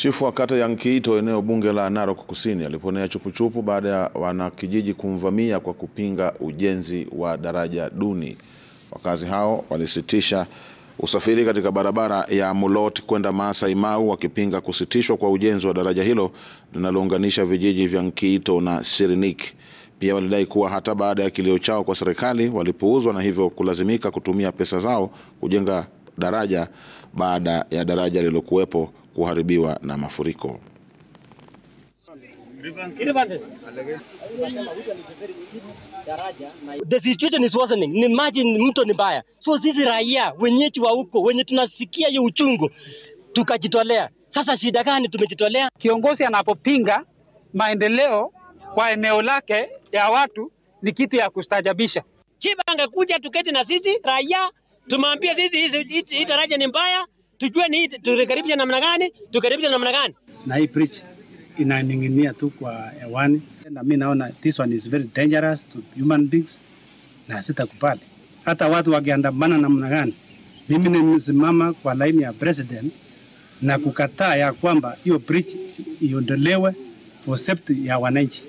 Chifu wa kata ya Nkiito eneo bunge la Narok Kusini aliponea chupuchupu baada ya wanakijiji kumvamia kwa kupinga ujenzi wa daraja duni. Wakazi hao walisitisha usafiri katika barabara ya Mulot kwenda Maasai Mau wakipinga kusitishwa kwa ujenzi wa daraja hilo linalounganisha vijiji vya Nkiito na Sirinik. Pia walidai kuwa hata baada ya kilio chao kwa serikali walipuuzwa na hivyo kulazimika kutumia pesa zao kujenga daraja baada ya daraja lililokuwepo kuharibiwa na mafuriko. The situation is worsening. Ni maji ni mto ni mbaya. So sisi raia wenyeji wa huko wenye tunasikia hiyo uchungu tukajitolea. Sasa shida gani tumejitolea? Kiongozi anapopinga maendeleo kwa eneo lake ya watu ni kitu ya kustajabisha. Chiba angekuja tuketi na sisi raia tumwambie sisi hii daraja ni mbaya, tujue ni tulikaribisha namna gani, tukaribisha namna gani. na hii preach inaning'inia tu kwa hewani, na mimi naona this one is very dangerous to human beings, na sitakubali hata watu wakiandamana namna gani. Mimi nimesimama kwa laini ya president na kukataa ya kwamba hiyo bridge iondolewe for safety ya wananchi.